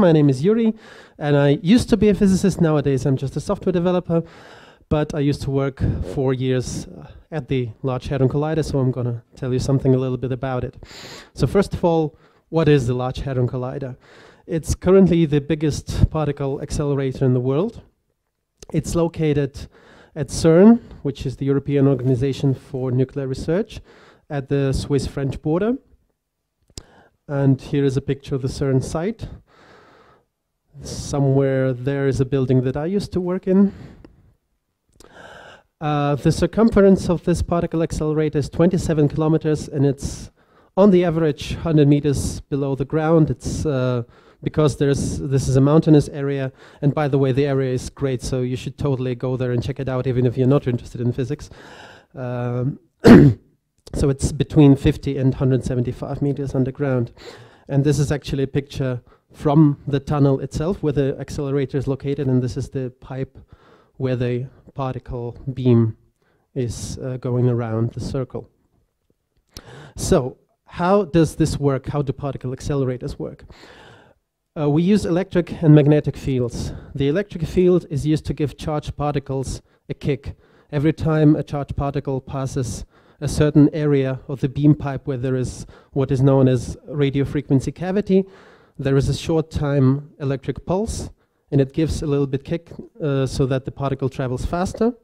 My name is Yuri, and I used to be a physicist. Nowadays, I'm just a software developer, but I used to work four years uh, at the Large Hadron Collider, so I'm going to tell you something a little bit about it. So first of all, what is the Large Hadron Collider? It's currently the biggest particle accelerator in the world. It's located at CERN, which is the European Organization for Nuclear Research, at the Swiss-French border. And here is a picture of the CERN site. Somewhere there is a building that I used to work in. Uh, the circumference of this particle accelerator is 27 kilometers, and it's on the average 100 meters below the ground. It's uh, because there's this is a mountainous area, and by the way, the area is great, so you should totally go there and check it out, even if you're not interested in physics. Um, so it's between 50 and 175 meters underground, and this is actually a picture from the tunnel itself, where the accelerator is located, and this is the pipe where the particle beam is uh, going around the circle. So how does this work? How do particle accelerators work? Uh, we use electric and magnetic fields. The electric field is used to give charged particles a kick. Every time a charged particle passes a certain area of the beam pipe where there is what is known as radio frequency cavity, there is a short time electric pulse, and it gives a little bit kick uh, so that the particle travels faster.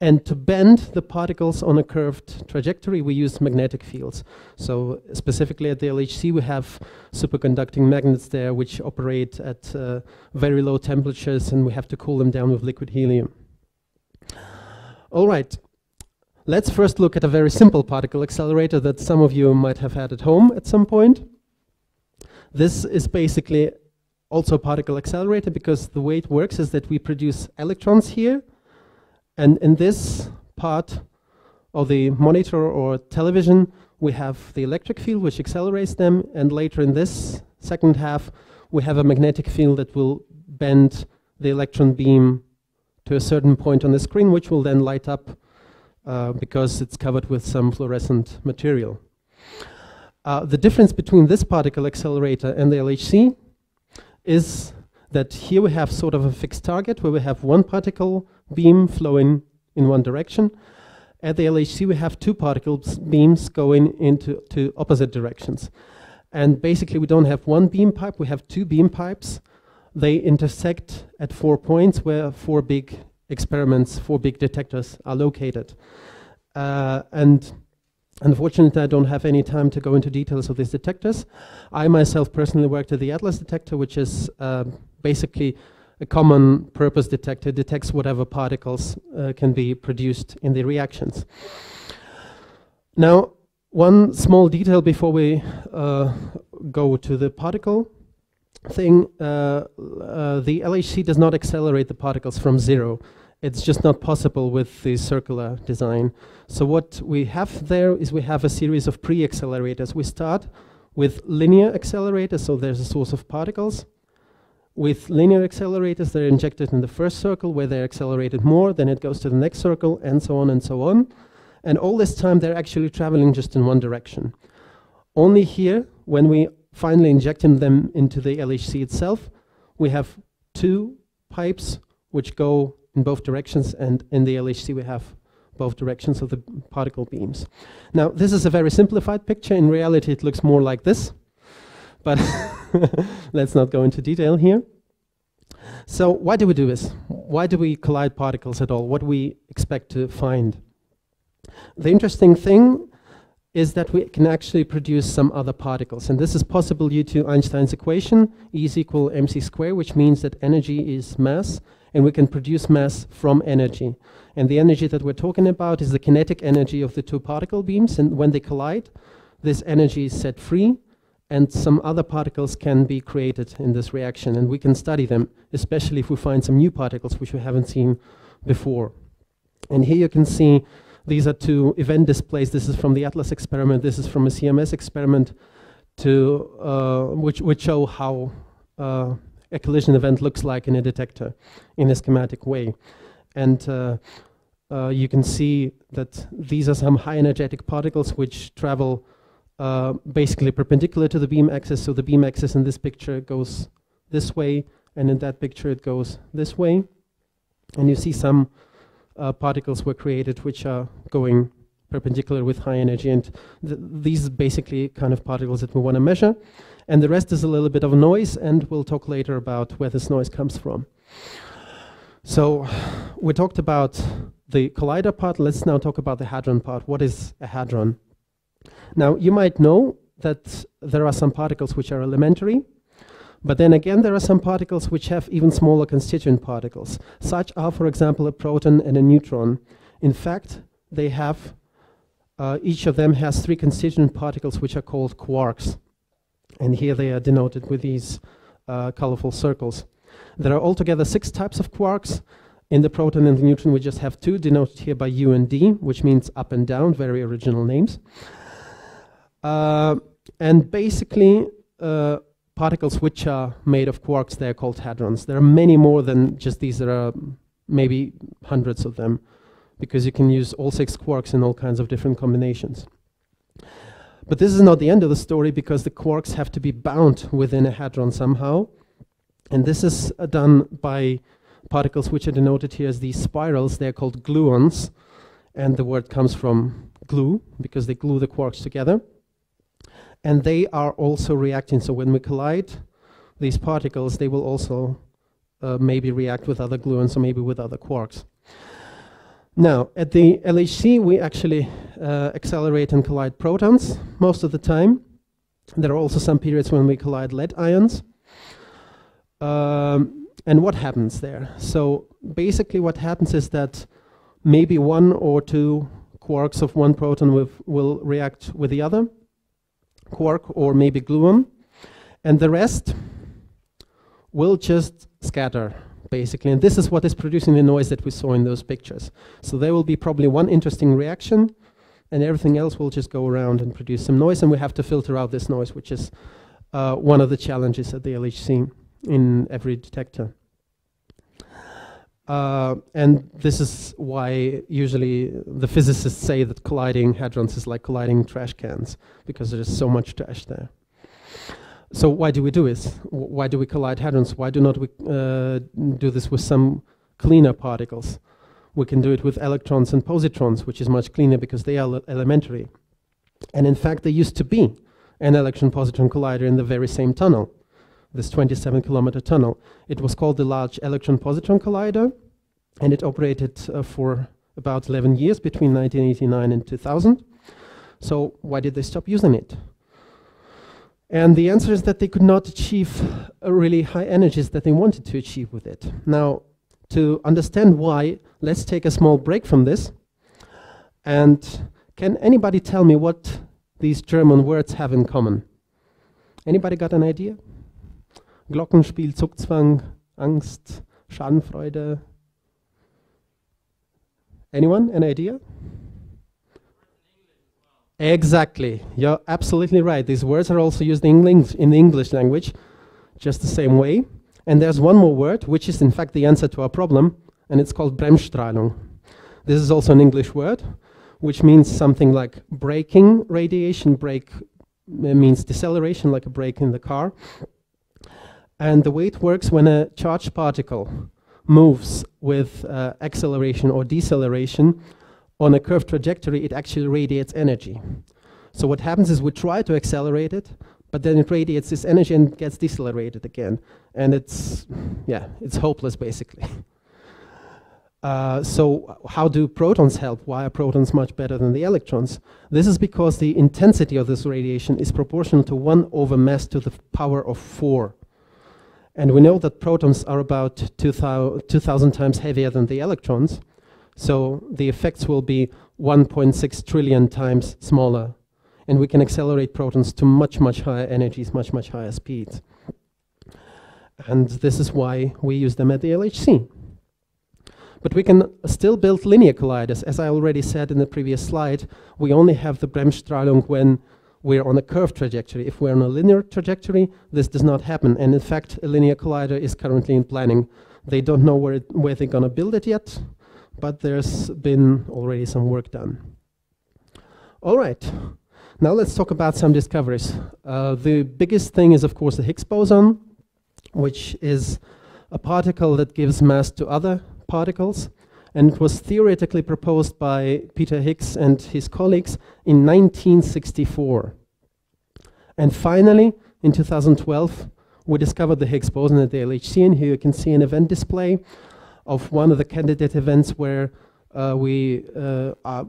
And to bend the particles on a curved trajectory, we use magnetic fields. So specifically at the LHC, we have superconducting magnets there which operate at uh, very low temperatures, and we have to cool them down with liquid helium. All right, let's first look at a very simple particle accelerator that some of you might have had at home at some point. This is basically also a particle accelerator because the way it works is that we produce electrons here, and in this part of the monitor or television, we have the electric field which accelerates them, and later in this second half, we have a magnetic field that will bend the electron beam to a certain point on the screen, which will then light up uh, because it's covered with some fluorescent material. Uh, the difference between this particle accelerator and the LHC is that here we have sort of a fixed target where we have one particle beam flowing in one direction. At the LHC, we have two particle beams going into to opposite directions. And basically, we don't have one beam pipe, we have two beam pipes. They intersect at four points where four big experiments, for big detectors are located. Uh, and Unfortunately, I don't have any time to go into details of these detectors. I myself personally worked at the ATLAS detector, which is uh, basically a common purpose detector, detects whatever particles uh, can be produced in the reactions. Now, one small detail before we uh, go to the particle thing, uh, uh, the LHC does not accelerate the particles from zero. It's just not possible with the circular design. So what we have there is we have a series of pre-accelerators. We start with linear accelerators, so there's a source of particles. With linear accelerators, they're injected in the first circle where they're accelerated more, then it goes to the next circle, and so on and so on. And all this time, they're actually traveling just in one direction. Only here, when we finally injecting them into the LHC itself, we have two pipes which go in both directions, and in the LHC we have both directions of the particle beams. Now, this is a very simplified picture. In reality, it looks more like this but let's not go into detail here. So why do we do this? Why do we collide particles at all? What do we expect to find? The interesting thing is that we can actually produce some other particles. And this is possible due to Einstein's equation, E is equal mc squared, which means that energy is mass, and we can produce mass from energy. And the energy that we're talking about is the kinetic energy of the two particle beams, and when they collide, this energy is set free, and some other particles can be created in this reaction and we can study them especially if we find some new particles which we haven't seen before and here you can see these are two event displays this is from the atlas experiment this is from a cms experiment to uh, which which show how uh, a collision event looks like in a detector in a schematic way and uh, uh you can see that these are some high energetic particles which travel uh, basically perpendicular to the beam axis. So the beam axis in this picture goes this way, and in that picture it goes this way. And you see some uh, particles were created which are going perpendicular with high energy. And th these basically kind of particles that we want to measure. And the rest is a little bit of noise, and we'll talk later about where this noise comes from. So we talked about the collider part. Let's now talk about the hadron part. What is a hadron? Now, you might know that there are some particles which are elementary, but then again, there are some particles which have even smaller constituent particles. Such are, for example, a proton and a neutron. In fact, they have, uh, each of them has three constituent particles which are called quarks. And here they are denoted with these uh, colorful circles. There are altogether six types of quarks. In the proton and the neutron, we just have two, denoted here by U and D, which means up and down, very original names. Uh, and basically, uh, particles which are made of quarks, they're called hadrons. There are many more than just these. There are maybe hundreds of them, because you can use all six quarks in all kinds of different combinations. But this is not the end of the story, because the quarks have to be bound within a hadron somehow. And this is uh, done by particles which are denoted here as these spirals. They're called gluons. And the word comes from glue, because they glue the quarks together and they are also reacting. So when we collide these particles, they will also uh, maybe react with other gluons or maybe with other quarks. Now, at the LHC, we actually uh, accelerate and collide protons most of the time. There are also some periods when we collide lead ions. Um, and what happens there? So basically what happens is that maybe one or two quarks of one proton will react with the other quark or maybe gluon. And the rest will just scatter, basically. And this is what is producing the noise that we saw in those pictures. So there will be probably one interesting reaction, and everything else will just go around and produce some noise, and we have to filter out this noise, which is uh, one of the challenges at the LHC in every detector. Uh, and this is why usually the physicists say that colliding hadrons is like colliding trash cans, because there's so much trash there. So why do we do this? Why do we collide hadrons? Why do not we uh, do this with some cleaner particles? We can do it with electrons and positrons, which is much cleaner because they are elementary. And in fact, there used to be an electron-positron collider in the very same tunnel this 27 kilometer tunnel. It was called the Large Electron Positron Collider, and it operated uh, for about 11 years between 1989 and 2000. So why did they stop using it? And the answer is that they could not achieve uh, really high energies that they wanted to achieve with it. Now, to understand why, let's take a small break from this. And can anybody tell me what these German words have in common? Anybody got an idea? Glockenspiel, Zugzwang, Angst, Schadenfreude. Anyone? An idea? Exactly. You're absolutely right. These words are also used in, English, in the English language, just the same way. And there's one more word, which is in fact the answer to our problem, and it's called Bremsstrahlung. This is also an English word, which means something like braking radiation. Brake means deceleration, like a brake in the car. And the way it works when a charged particle moves with uh, acceleration or deceleration on a curved trajectory, it actually radiates energy. So what happens is we try to accelerate it, but then it radiates this energy and gets decelerated again. And it's, yeah, it's hopeless basically. Uh, so how do protons help? Why are protons much better than the electrons? This is because the intensity of this radiation is proportional to 1 over mass to the power of 4. And we know that protons are about 2,000 times heavier than the electrons. So the effects will be 1.6 trillion times smaller. And we can accelerate protons to much, much higher energies, much, much higher speeds. And this is why we use them at the LHC. But we can still build linear colliders. As I already said in the previous slide, we only have the Bremsstrahlung when we're on a curved trajectory. If we're on a linear trajectory, this does not happen. And in fact, a linear collider is currently in planning. They don't know where, it, where they're going to build it yet, but there's been already some work done. All right. Now let's talk about some discoveries. Uh, the biggest thing is, of course, the Higgs boson, which is a particle that gives mass to other particles. And it was theoretically proposed by Peter Higgs and his colleagues in 1964. And finally, in 2012, we discovered the Higgs boson at the LHC, and here you can see an event display of one of the candidate events where uh, we uh, are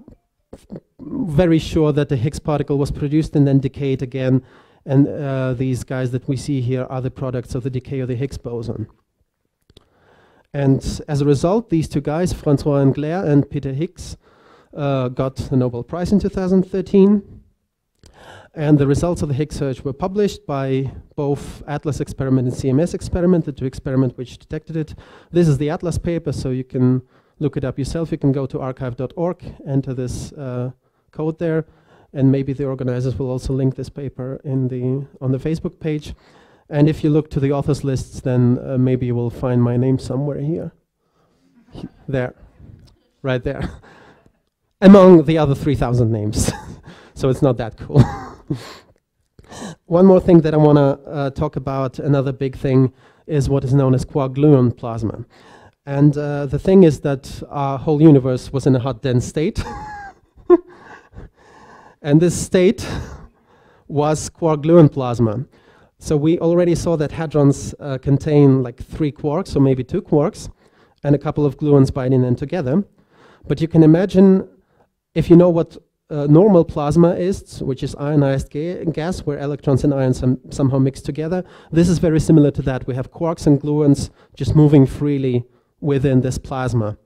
very sure that the Higgs particle was produced and then decayed again. And uh, these guys that we see here are the products of the decay of the Higgs boson. And as a result, these two guys, Francois Englert and Peter Higgs, uh, got the Nobel Prize in 2013. And the results of the Higgs search were published by both ATLAS experiment and CMS experiment, the two experiments which detected it. This is the ATLAS paper, so you can look it up yourself. You can go to arXiv.org, enter this uh, code there, and maybe the organizers will also link this paper in the on the Facebook page. And if you look to the authors lists, then uh, maybe you will find my name somewhere here. there, right there, among the other 3,000 names. so it's not that cool. One more thing that I want to uh, talk about, another big thing, is what is known as quark-gluon plasma. And uh, the thing is that our whole universe was in a hot, dense state. and this state was quark-gluon plasma. So we already saw that hadrons uh, contain like three quarks, or maybe two quarks, and a couple of gluons binding them together. But you can imagine, if you know what uh, normal plasma is, which is ionized ga gas, where electrons and ions somehow mix together, this is very similar to that. We have quarks and gluons just moving freely within this plasma.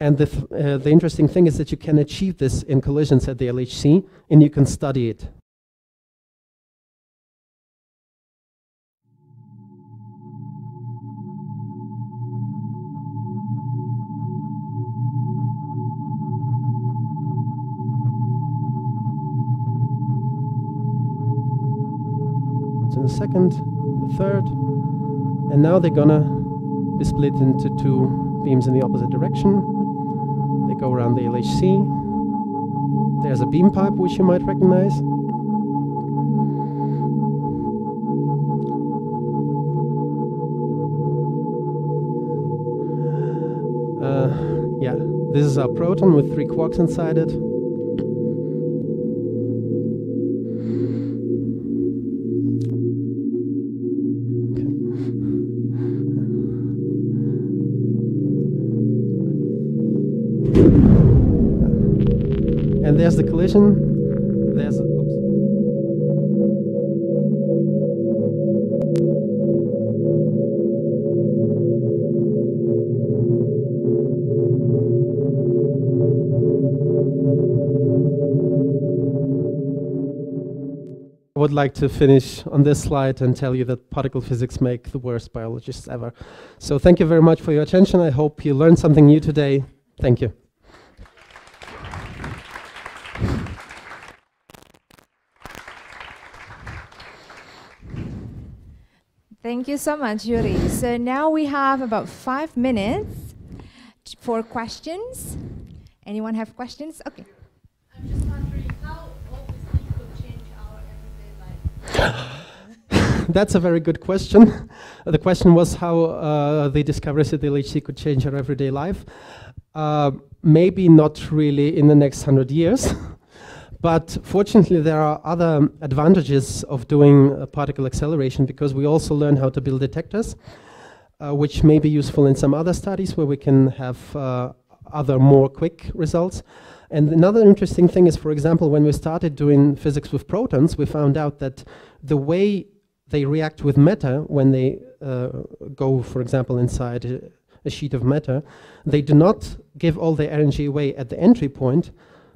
And the, th uh, the interesting thing is that you can achieve this in collisions at the LHC, and you can study it. The second, the third, and now they're gonna be split into two beams in the opposite direction. They go around the LHC. There's a beam pipe which you might recognize. Uh, yeah, this is our proton with three quarks inside it. Collision. There's oops. I would like to finish on this slide and tell you that particle physics make the worst biologists ever. So thank you very much for your attention. I hope you learned something new today. Thank you. Thank you so much, Yuri. So now we have about five minutes for questions. Anyone have questions? Okay. I'm just wondering how could change our everyday life. That's a very good question. the question was how uh, the discoveries at the LHC could change our everyday life. Uh, maybe not really in the next hundred years. But fortunately, there are other advantages of doing uh, particle acceleration because we also learn how to build detectors, uh, which may be useful in some other studies where we can have uh, other more quick results. And another interesting thing is, for example, when we started doing physics with protons, we found out that the way they react with matter when they uh, go, for example, inside a, a sheet of matter, they do not give all their energy away at the entry point,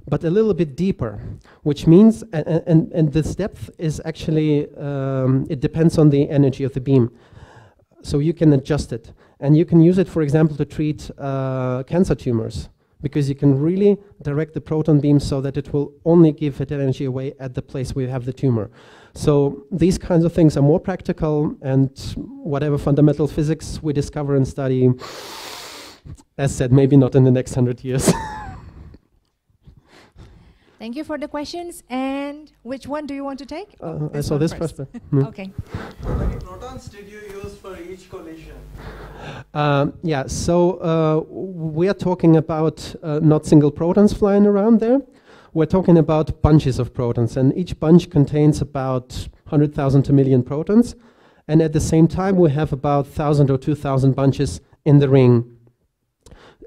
but a little bit deeper, which means, and, and, and this depth is actually, um, it depends on the energy of the beam. So you can adjust it. And you can use it, for example, to treat uh, cancer tumors, because you can really direct the proton beam so that it will only give it energy away at the place where you have the tumor. So these kinds of things are more practical, and whatever fundamental physics we discover and study, as said, maybe not in the next hundred years. Thank you for the questions. And which one do you want to take? Uh, I This saw this first. first. one. Hmm. Okay. How many protons did you use for each collision? Um, yeah, so uh, we are talking about uh, not single protons flying around there. We're talking about bunches of protons, and each bunch contains about 100,000 to million protons. And at the same time, we have about 1,000 or 2,000 bunches in the ring.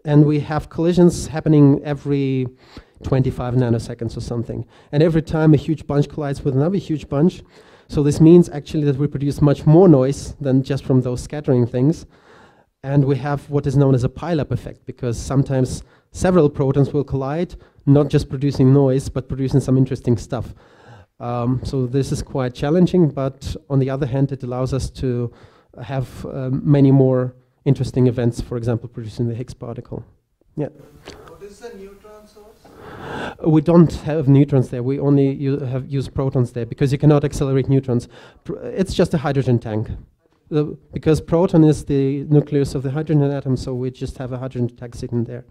And we have collisions happening every 25 nanoseconds or something. And every time a huge bunch collides with another huge bunch. So this means actually that we produce much more noise than just from those scattering things. And we have what is known as a pileup effect because sometimes several protons will collide, not just producing noise, but producing some interesting stuff. Um, so this is quite challenging, but on the other hand, it allows us to have um, many more interesting events, for example, producing the Higgs particle. What is the? Uh, We don't have neutrons there. We only have used protons there because you cannot accelerate neutrons. Pr- it's just a hydrogen tank. The- because proton is the nucleus of the hydrogen atom, so we just have a hydrogen tank sitting there,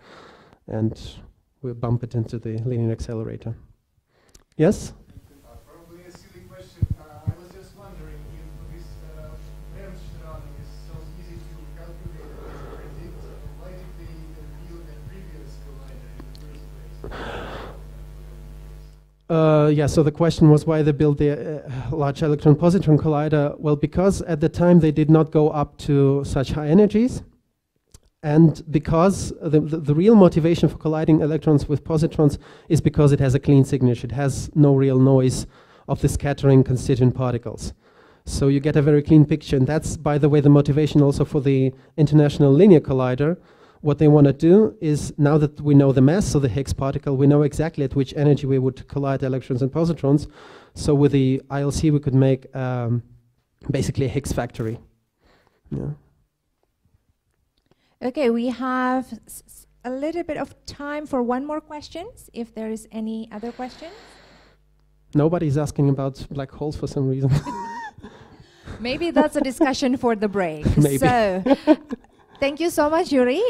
and we bump it into the linear accelerator. Yes. Uh, yeah, so the question was why they built the uh, Large Electron Positron Collider. Well, because at the time they did not go up to such high energies, and because the, the, the real motivation for colliding electrons with positrons is because it has a clean signature. It has no real noise of the scattering constituent particles. So you get a very clean picture, and that's, by the way, the motivation also for the International Linear Collider. What they want to do is, now that we know the mass of the Higgs particle, we know exactly at which energy we would collide electrons and positrons. So with the ILC, we could make um, basically a Higgs factory. Yeah. Okay, we have a little bit of time for one more question, if there is any other question. Nobody's asking about black holes for some reason. Maybe that's a discussion for the break. Maybe. So, thank you so much, Yuri.